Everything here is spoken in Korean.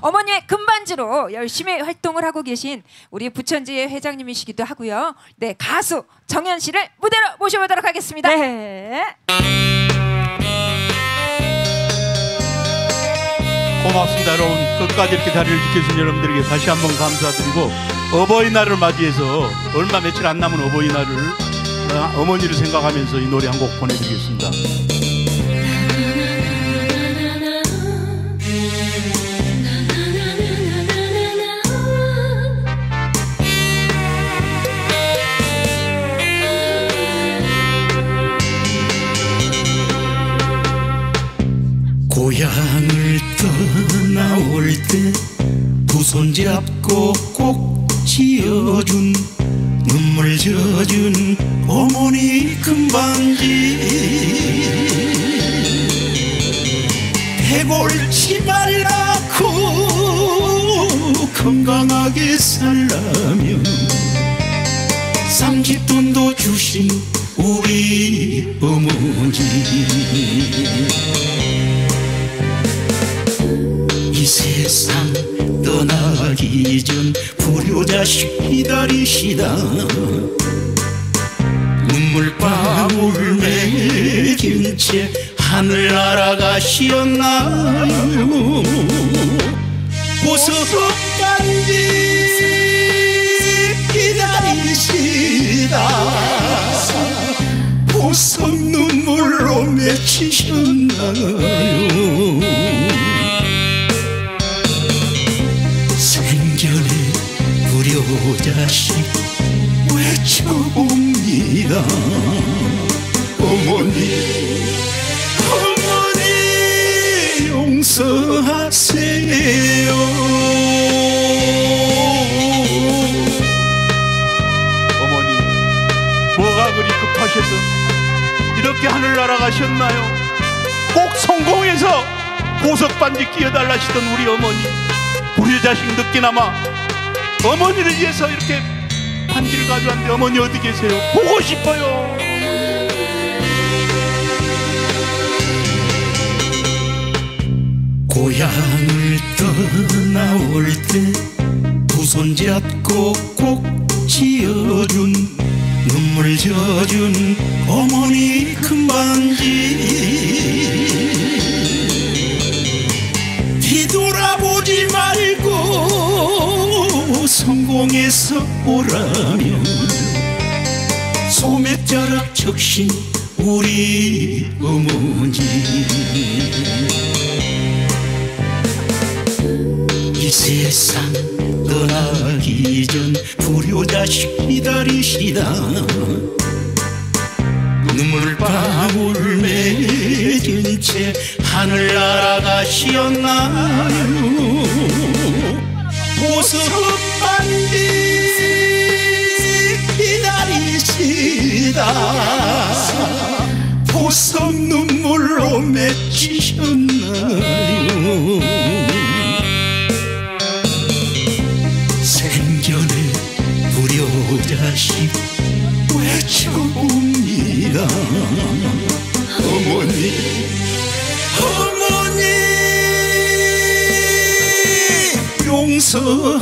어머니의 금반지로 열심히 활동을 하고 계신 우리 부천지의 회장님이시기도 하고요. 네, 가수 정현 씨를 무대로 모셔보도록 하겠습니다. 네. 고맙습니다 여러분 끝까지 이렇게 자리를 지켜주신 여러분들에게 다시 한번 감사드리고 어버이날을 맞이해서 얼마 며칠 안 남은 어버이날을 어, 어머니를 생각하면서 이 노래 한 곡 보내드리겠습니다 고향을 떠나올 때 두 손 잡고 꼭 지어준 눈물 젖은 어머니 금반지. 해골치 말라고 건강하게 살라며 삼십돈도 주신 우리 어머니 이 세상 떠나기 전 불효자식 기다리시다. 눈물방울 맺은 채 하늘 날아가시었나요? 보석반지 기다리시다. 보석 눈물로 맺히셨나요 효자식 외쳐봅니다. 어머니 어머니 용서하세요. 어머니 뭐가 그리 급하셔서 이렇게 하늘 날아가셨나요? 꼭 성공해서 보석반지 끼어달라시던 우리 어머니 우리 자식 늦게나마 어머니를 위해서 이렇게 반지를 가져왔는데 어머니 어디 계세요? 보고 싶어요. 고향을 떠나올 때 두 손 잡고 꼭 지어준 눈물 젖은 어머니 금반 성공해서 오라면 소매자락 적신 우리 어머니. 이 세상 떠나기 전 불효자식 기다리시다. 눈물방울 맺은 채 하늘 날아가시었나요 보석반지 기다리시다. 보석 눈물로 맺히셨나요? 생전에 불효자식 외쳐봅니다. 어머니 용서